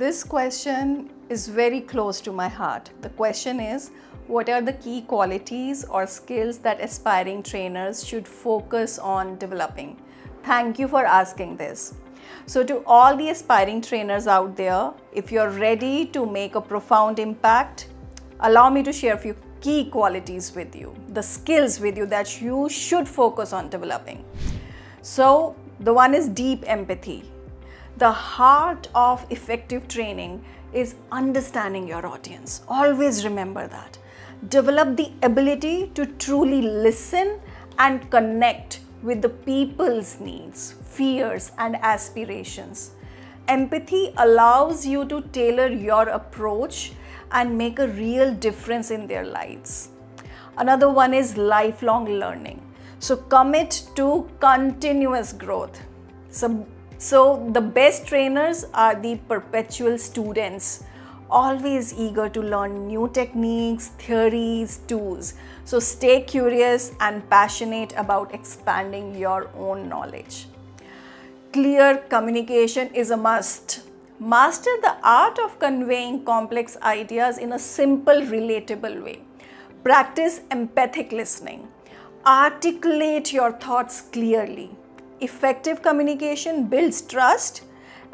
This question is very close to my heart. The question is what are the key qualities or skills that aspiring trainers should focus on developing? Thank you for asking this. So, to all the aspiring trainers out there, if you're ready to make a profound impact, allow me to share a few key qualities with you, the skills with you that you should focus on developing. So, the one is deep empathy. The heart of effective training is understanding your audience. Always remember that. Develop the ability to truly listen and connect with the people's needs, fears, and aspirations. Empathy allows you to tailor your approach and make a real difference in their lives. Another one is lifelong learning. So commit to continuous growth. So, so the best trainers are the perpetual students, always eager to learn new techniques, theories, tools. So stay curious and passionate about expanding your own knowledge. Clear communication is a must. Master the art of conveying complex ideas in a simple, relatable way. Practice empathic listening. Articulate your thoughts clearly. Effective communication builds trust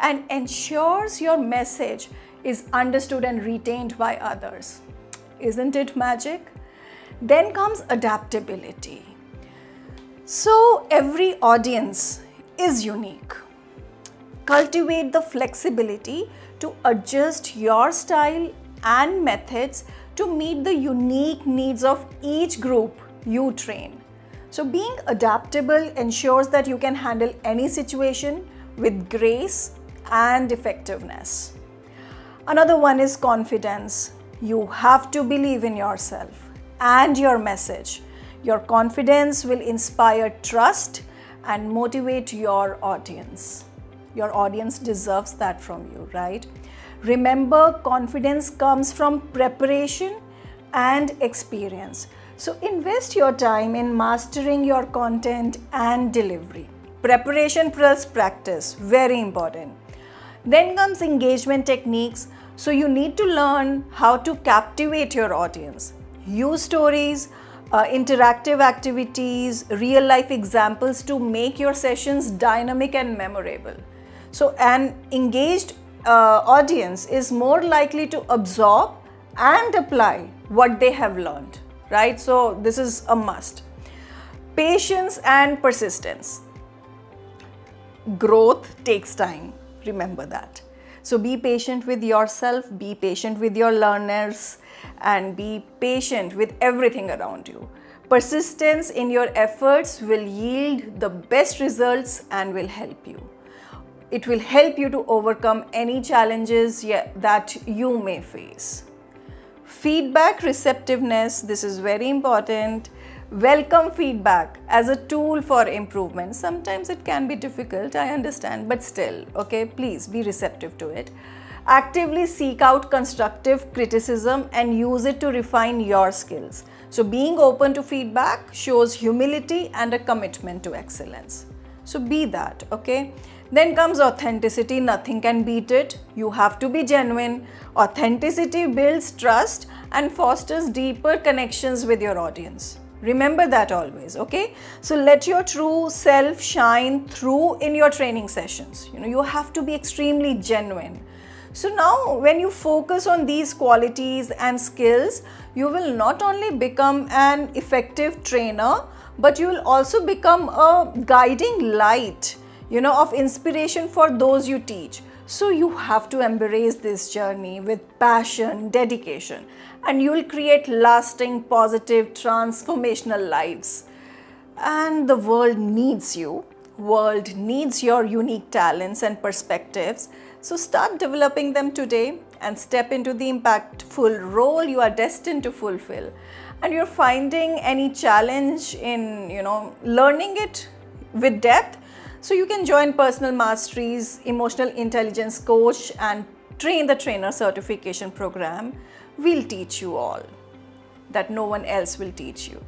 and ensures your message is understood and retained by others. Isn't it magic? Then comes adaptability. So, every audience is unique. Cultivate the flexibility to adjust your style and methods to meet the unique needs of each group you train. So, being adaptable ensures that you can handle any situation with grace and effectiveness. Another one is confidence. You have to believe in yourself and your message. Your confidence will inspire trust and motivate your audience. Your audience deserves that from you, right? Remember, confidence comes from preparation and experience. So, invest your time in mastering your content and delivery. Preparation plus practice, very important. Then comes engagement techniques. So, you need to learn how to captivate your audience. Use stories, uh, interactive activities, real life examples to make your sessions dynamic and memorable. So, an engaged uh, audience is more likely to absorb and apply what they have learned, right? So, this is a must. Patience and persistence. Growth takes time, remember that. So, be patient with yourself, be patient with your learners, and be patient with everything around you. Persistence in your efforts will yield the best results and will help you it will help you to overcome any challenges that you may face. Feedback receptiveness, this is very important. Welcome feedback as a tool for improvement. Sometimes it can be difficult, I understand, but still, okay, please be receptive to it. Actively seek out constructive criticism and use it to refine your skills. So, being open to feedback shows humility and a commitment to excellence. So, be that, okay? Then comes authenticity, nothing can beat it. You have to be genuine. Authenticity builds trust and fosters deeper connections with your audience. Remember that always, okay? So let your true self shine through in your training sessions. You know, you have to be extremely genuine. So now when you focus on these qualities and skills, you will not only become an effective trainer, but you will also become a guiding light you know, of inspiration for those you teach. So you have to embrace this journey with passion, dedication, and you will create lasting, positive, transformational lives. And the world needs you. World needs your unique talents and perspectives. So start developing them today and step into the impactful role you are destined to fulfill. And you're finding any challenge in, you know, learning it with depth, so you can join Personal Mastery's Emotional Intelligence Coach and Train the Trainer certification program. We'll teach you all that no one else will teach you.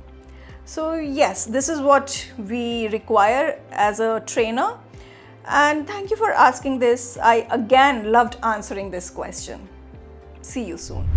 So yes, this is what we require as a trainer And thank you for asking this. I again loved answering this question. See you soon.